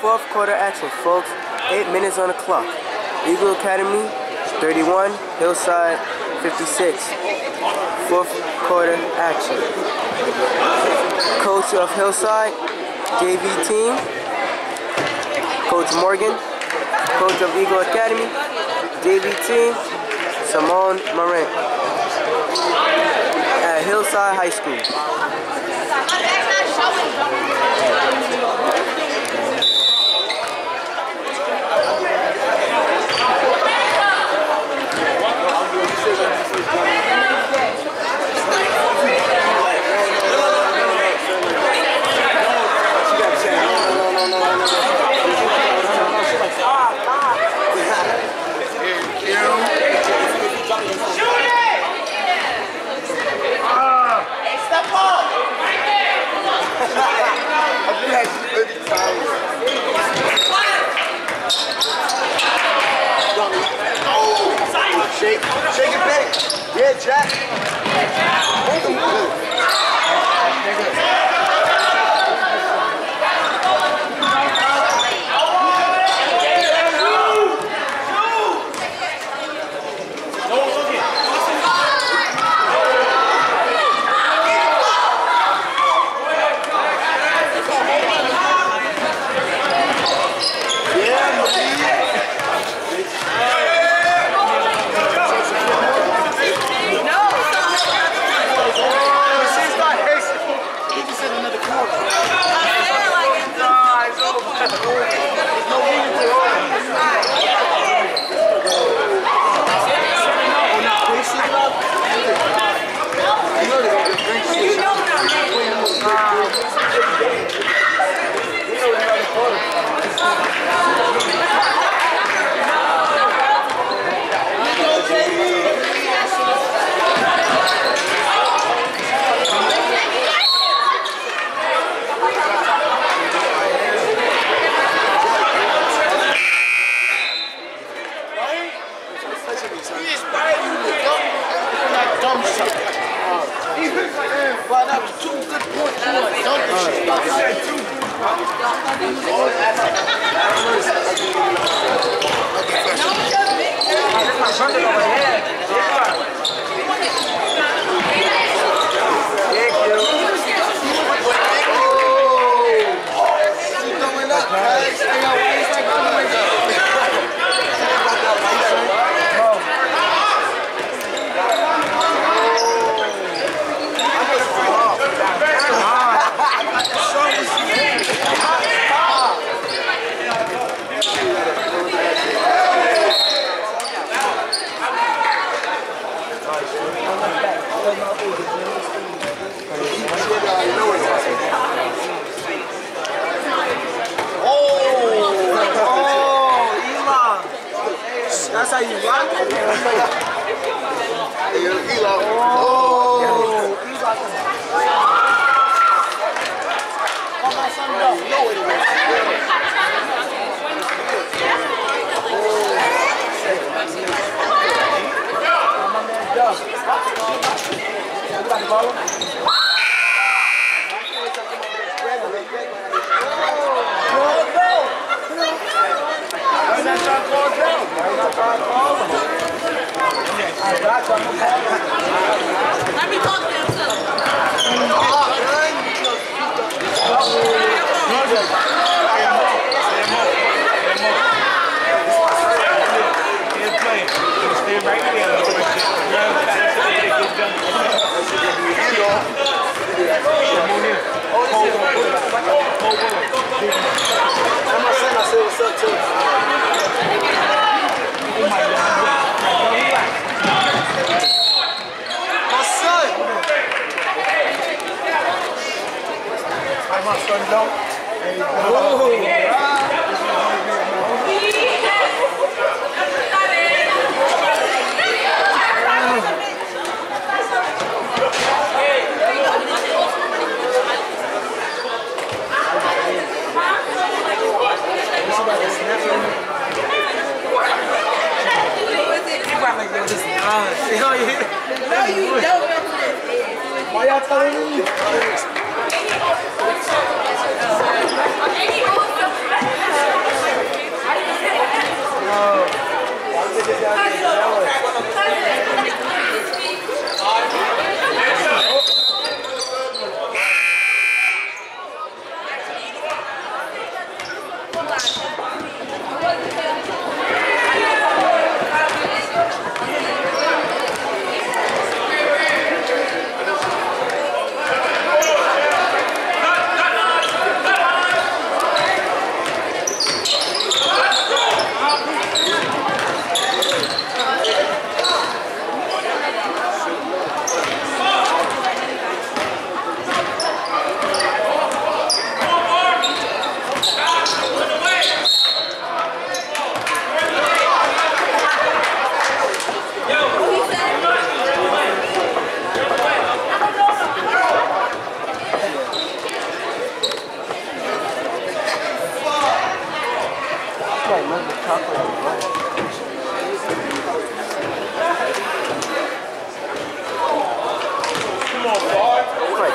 Fourth quarter action, folks. Eight minutes on the clock. Eagle Academy, 31, Hillside, 56. Fourth quarter action. Coach of Hillside, JV team, Coach Morgan. Coach of Eagle Academy, JV team, Simone Morant. At Hillside High School. Obrigado, Paulo. no. There.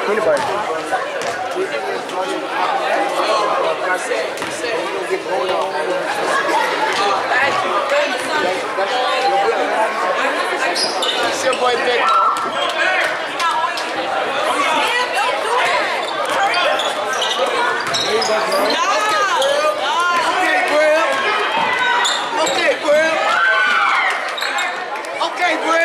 Anybody. That's your boy, Dick. Okay, Brill. Okay, Brill.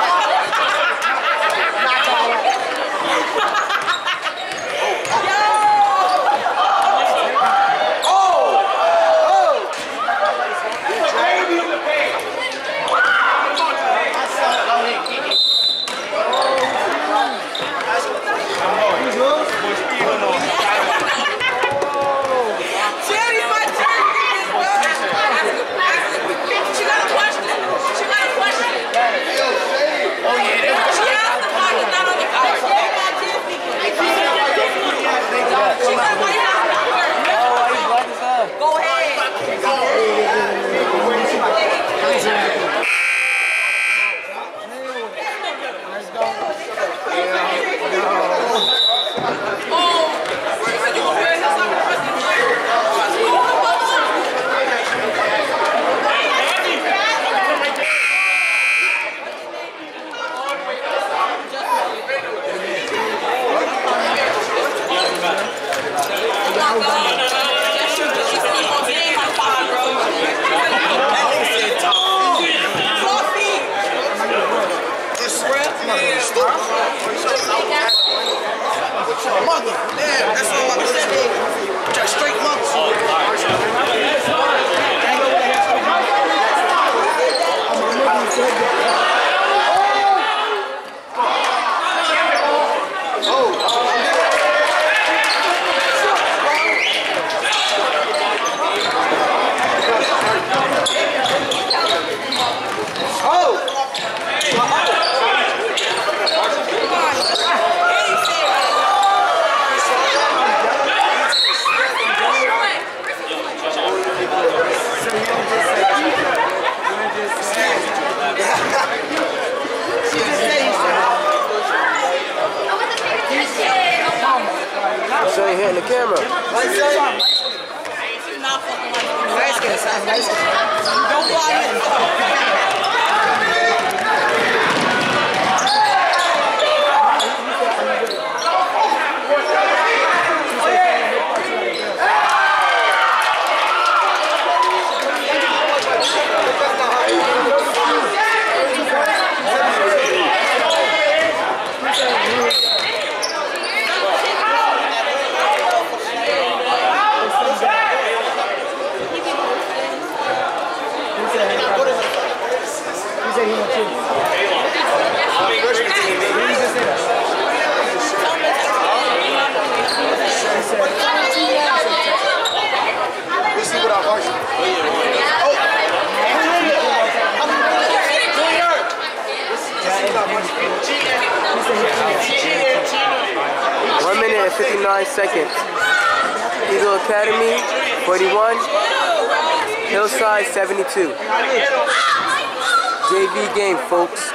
Mano, é, é behind the camera. Skin. Skin. Skin. Don't. nine seconds. Eagle Academy, 41. Hillside, 72. JV game, folks.